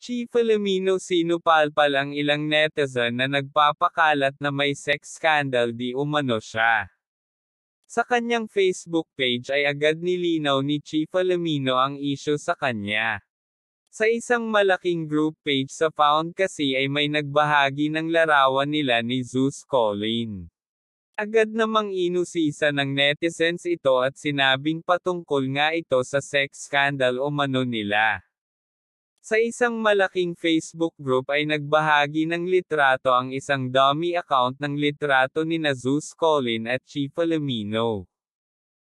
Chi Filomeno sinupalpal ang ilang netizen na nagpapakalat na may sex scandal di umano siya. Sa kanyang Facebook page ay agad nilinaw ni Chi Filomeno ang issue sa kanya. Sa isang malaking group page sa Found kasi ay may nagbahagi ng larawan nila ni Zeus Colin. Agad namang inusisa ng netizens ito at sinabing patungkol nga ito sa sex scandal o mano nila. Sa isang malaking Facebook group ay nagbahagi ng litrato ang isang dummy account ng litrato ni Zeus Colin at Chief Filomeno.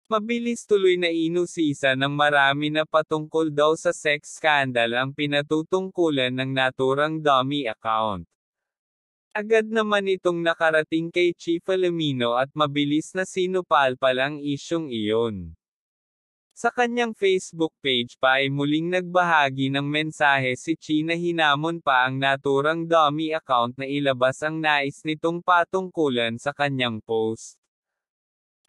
Mabilis tuloy na inusisa ng marami na patungkol daw sa sex scandal ang pinatutungkulan ng naturang dummy account. Agad naman itong nakarating kay Chief Filomeno at mabilis na sinupalpal ang isyong iyon. Sa kanyang Facebook page pa ay muling nagbahagi ng mensahe si Chi na hinamon pa ang naturang dummy account na ilabas ang nais nitong patungkulan sa kanyang post.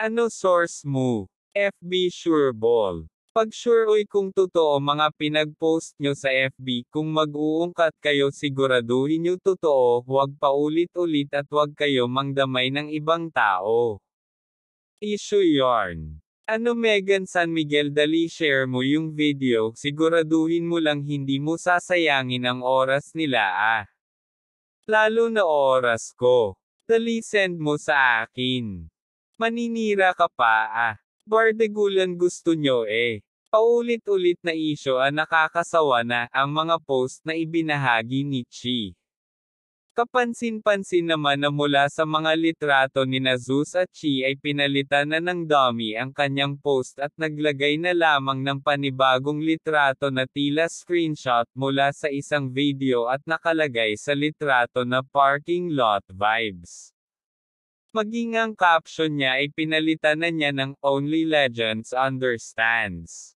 Ano source mo? FB Sureball. Pag sure oy kung totoo mga pinag-post nyo sa FB kung mag-uungkat kayo siguraduhin nyo totoo, huwag paulit-ulit at huwag kayo mangdamay ng ibang tao. Issue yarn. Ano Megan San Miguel dali share mo yung video, siguraduhin mo lang hindi mo sasayangin ang oras nila ah. Lalo na oras ko. Dali send mo sa akin. Maninira ka pa ah. Bardegulan gusto nyo eh. Paulit-ulit na isyo ang nakakasawa na ang mga post na ibinahagi ni Chi. Kapansin-pansin naman na mula sa mga litrato ni Zeus at Chi ay pinalitan na ng dummy ang kanyang post at naglagay na lamang ng panibagong litrato na tila screenshot mula sa isang video at nakalagay sa litrato na parking lot vibes. Maging ang caption niya ay pinalitan na niya ng Only Legends Understands.